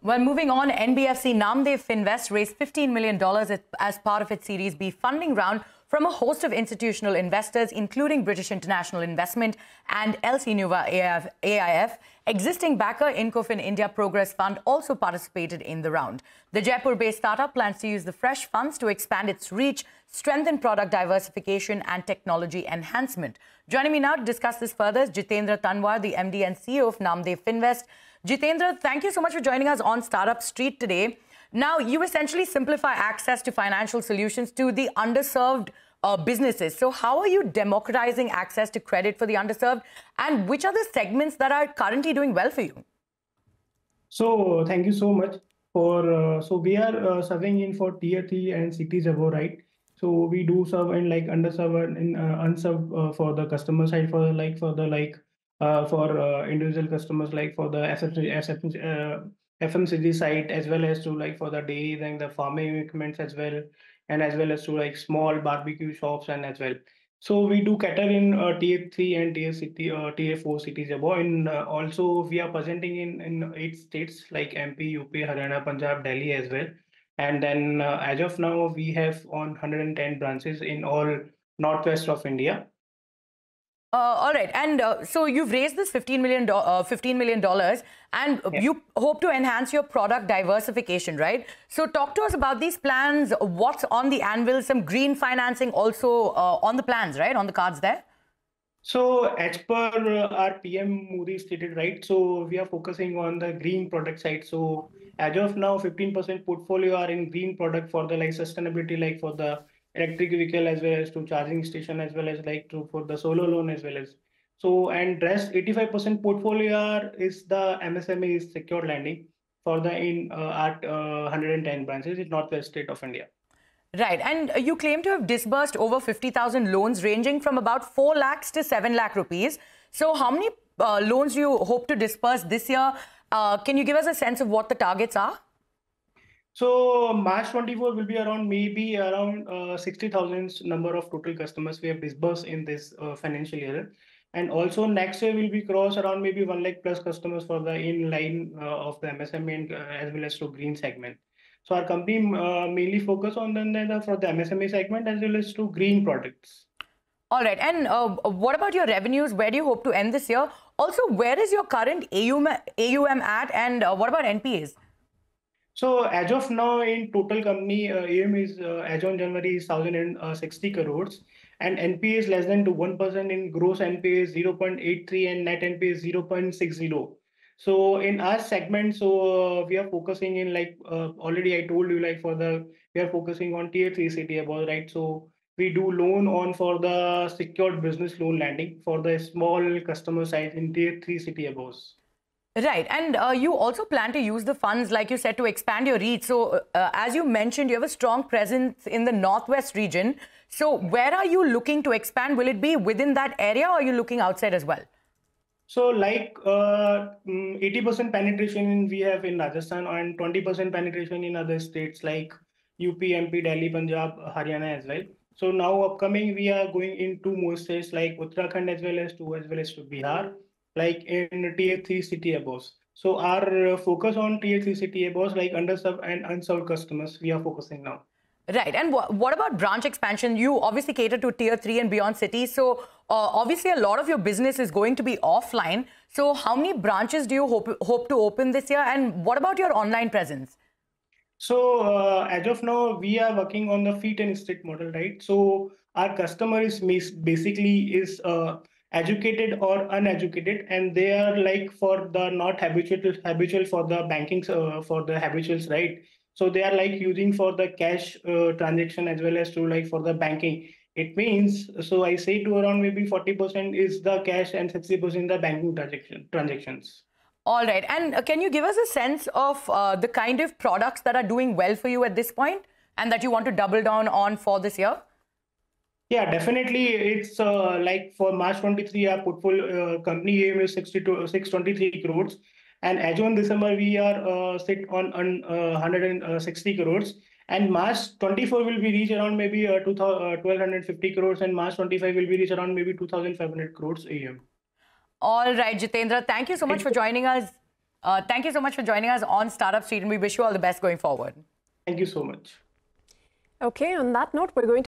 Well, moving on, NBFC Namdev Finvest raised $15 million as part of its Series B funding round from a host of institutional investors, including British International Investment and LC Nueva AIF, AIF. Existing backer Incofin India Progress Fund also participated in the round. The Jaipur-based startup plans to use the fresh funds to expand its reach, strengthen product diversification and technology enhancement. Joining me now to discuss this further is Jitendra Tanwar, the MD and CEO of Namdev Finvest. Jitendra, thank you so much for joining us on Startup Street today. Now, you essentially simplify access to financial solutions to the underserved uh, businesses. So, how are you democratizing access to credit for the underserved, and which are the segments that are currently doing well for you? So, thank you so much for. Uh, so, we are uh, serving in for tier three and cities above, right? So we do serve in like underserved and uh, unserved uh, for the customer side for the like for the like uh, for individual customers like for the FMCG, uh, FMCG side as well as to like for the dairy then the farming equipment as well and as well as to like small barbecue shops and as well. So we do cater in uh, tier three and tier city, uh, tier four cities above. And uh, also we are presenting in in eight states like MP, UP, Haryana, Punjab, Delhi as well. And then uh, as of now, we have on 110 branches in all northwest of India. Uh, all right, and uh, so you've raised this 15 million, do- uh, 15 million dollars, and yeah. you hope to enhance your product diversification, right? So talk to us about these plans. What's on the anvil? Some green financing also uh, on the plans, right? On the cards there. So as per uh, our PM Modi stated, right? So we are focusing on the green product side. So as of now, 15% portfolio are in green product for the like sustainability, like for the electric vehicle as well as to charging station as well as like to for the solar loan as well as so and rest 85% portfolio is the MSME is secure lending for the in uh, at uh, 110 branches in northwest state of India. Right, and you claim to have disbursed over 50,000 loans ranging from about 4 lakhs to 7 lakh rupees. So how many uh, loans do you hope to disperse this year? Uh, can you give us a sense of what the targets are? So March 24 will be around maybe around uh, 60,000 number of total customers we have disbursed in this uh, financial year. And also next year will be cross around maybe one lakh plus customers for the in line uh, of the MSME and uh, as well as to green segment. So our company uh, mainly focus on then the, for the MSME segment as well as to green products. All right. And uh, what about your revenues? Where do you hope to end this year? Also, where is your current AUM, AUM at? And what about NPAs? So as of now, in total company, uh, AUM is uh, as on January is 1,060 crores, and NPA is less than to one percent. In gross NPA is 0.83 and net NPA is 0.60. So in our segment, so uh, we are focusing in like uh, already I told you like for the we are focusing on tier three city above right. So we do loan on for the secured business loan lending for the small customer size in tier three city above. Right. And uh, you also plan to use the funds, like you said, to expand your reach. So, uh, as you mentioned, you have a strong presence in the Northwest region. So, where are you looking to expand? Will it be within that area or are you looking outside as well? So, like uh, 80% mm, penetration we have in Rajasthan and 20% penetration in other states like UP, MP, Delhi, Punjab, Haryana as well. So, now upcoming, we are going into more states like Uttarakhand as well as to as well as to Bihar like in tier 3 city above. So our focus on tier 3 city above, like underserved and unserved customers, we are focusing now. Right. And what about branch expansion? You obviously cater to tier 3 and beyond cities. So uh, obviously a lot of your business is going to be offline. So how many branches do you hope, hope to open this year? And what about your online presence? So uh, as of now, we are working on the feet and stick model, right? So our customer is basically is uh, educated or uneducated and they are like for the not habitual habitual for the banking uh, for the habituals right? So they are like using for the cash uh, transaction as well as to like for the banking. It means so i say to around maybe 40% is the cash and 60% the banking transaction transactions. All right. And uh, can you give us a sense of uh, the kind of products that are doing well for you at this point and that you want to double down on for this year yeah, definitely. It's uh, like for March 23, our portfolio uh, company aim is 62, 623 crores. And as on December, we are uh, sit on, on uh, 160 crores. And March 24 will be reach around maybe uh, 1250 uh, crores. And March 25 will be reach around maybe 2500 crores AM. All right, Jitendra. Thank you so much for joining us. Uh, thank you so much for joining us on Startup Street, and we wish you all the best going forward. Thank you so much. Okay, on that note, we're going to